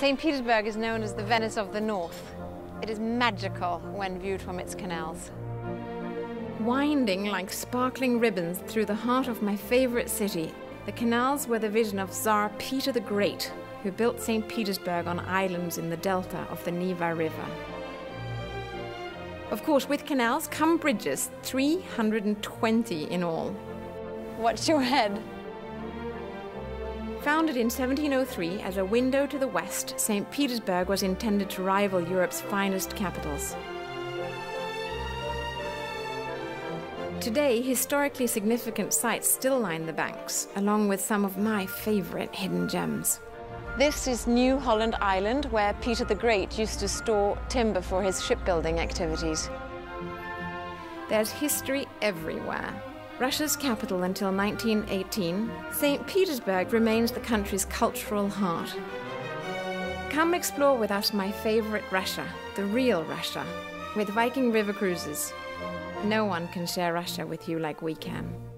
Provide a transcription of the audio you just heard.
St. Petersburg is known as the Venice of the North. It is magical when viewed from its canals. Winding like sparkling ribbons through the heart of my favorite city, the canals were the vision of Tsar Peter the Great, who built St. Petersburg on islands in the delta of the Neva River. Of course, with canals come bridges, 320 in all. Watch your head. Founded in 1703 as a window to the west, St. Petersburg was intended to rival Europe's finest capitals. Today, historically significant sites still line the banks, along with some of my favorite hidden gems. This is New Holland Island, where Peter the Great used to store timber for his shipbuilding activities. There's history everywhere. Russia's capital until 1918, St. Petersburg remains the country's cultural heart. Come explore with us my favorite Russia, the real Russia, with Viking River cruises. No one can share Russia with you like we can.